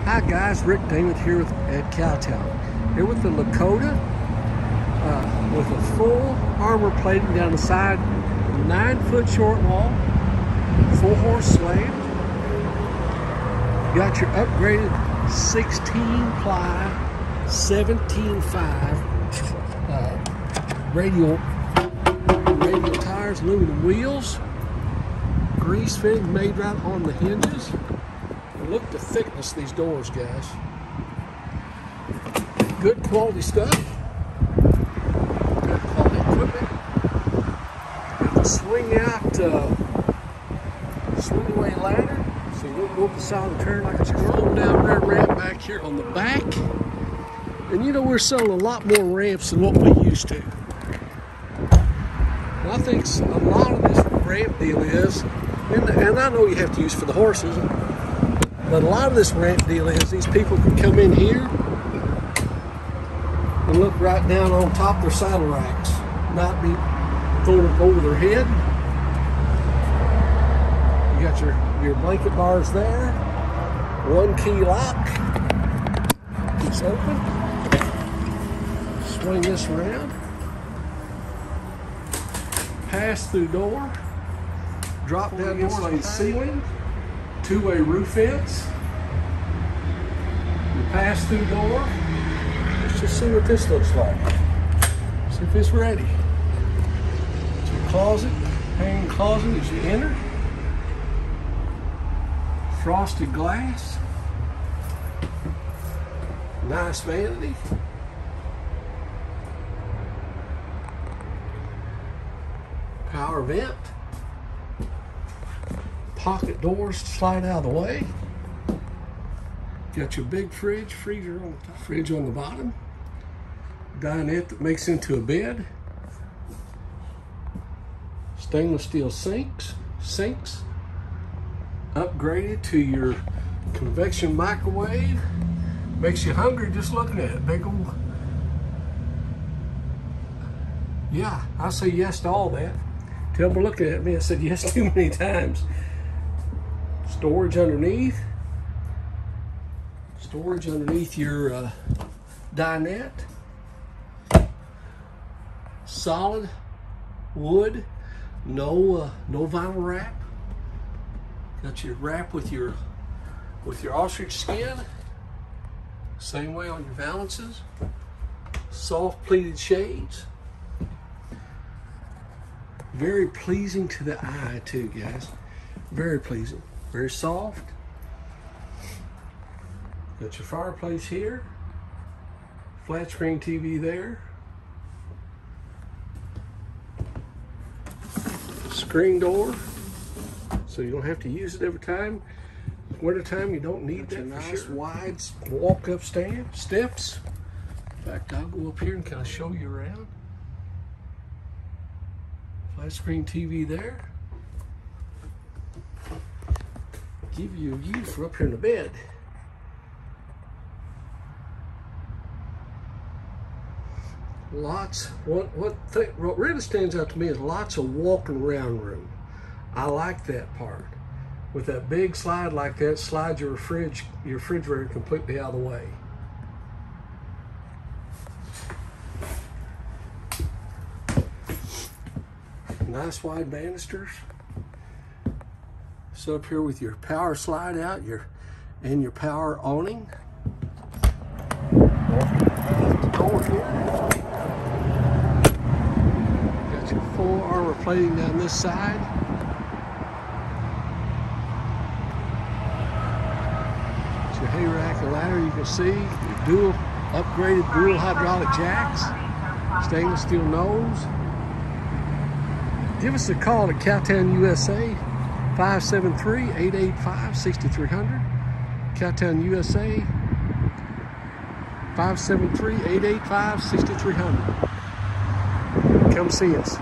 Hi guys, Rick Damon here with, at Cowtown. Here with the Lakota uh, with a full armor plating down the side, nine foot short wall, full horse slave. Got your upgraded 16 ply, 17.5 uh, radial, radial tires, aluminum wheels, grease fitting made right on the hinges. Look the thickness these doors, guys. Good quality stuff. Good quality equipment. Got the swing out, uh, swing away ladder. So you don't go up the side of the turn like a squirrel. down there ramp back here on the back. And you know, we're selling a lot more ramps than what we used to. I think a lot of this ramp deal is, and, and I know you have to use for the horses, but a lot of this ramp deal is these people can come in here and look right down on top of their saddle racks, not be thrown over their head. You got your, your blanket bars there. One key lock. It's open. Swing this around. Pass through door. Drop down insulated ceiling two-way roof vents. You pass through door. Let's just see what this looks like. See if it's ready. It's your closet, hanging closet as you enter. Frosted glass. Nice vanity. Power vent pocket doors slide out of the way. Got your big fridge, freezer on the top, fridge on the bottom. Dinette that makes into a bed. Stainless steel sinks, sinks. Upgraded to your convection microwave. Makes you hungry just looking at it. Big old, yeah, I say yes to all that. Tell me looking at me, I said yes too many times storage underneath. Storage underneath your uh, dinette. Solid wood, no uh, no vinyl wrap. Got your wrap with your with your ostrich skin. Same way on your valances. Soft pleated shades. Very pleasing to the eye too, guys. Very pleasing. Very soft. Got your fireplace here. Flat screen TV there. Screen door. So you don't have to use it every time. Winter time you don't need that nice sure. wide walk up stand steps. In fact, I'll go up here and kind of show you around. Flat screen TV there. Give you a view from up here in the bed. Lots, what, what, what really stands out to me is lots of walking around room. I like that part. With that big slide like that, slide your fridge, your refrigerator completely out of the way. Nice wide banisters. Up here with your power slide out, your and your power awning. Got your full armor plating down this side. Got your hay rack and ladder you can see. Your dual upgraded dual hydraulic jacks. Stainless steel nose. Give us a call at Cowtown USA 573-885-6300. Cowtown, USA. 573-885-6300. Come see us.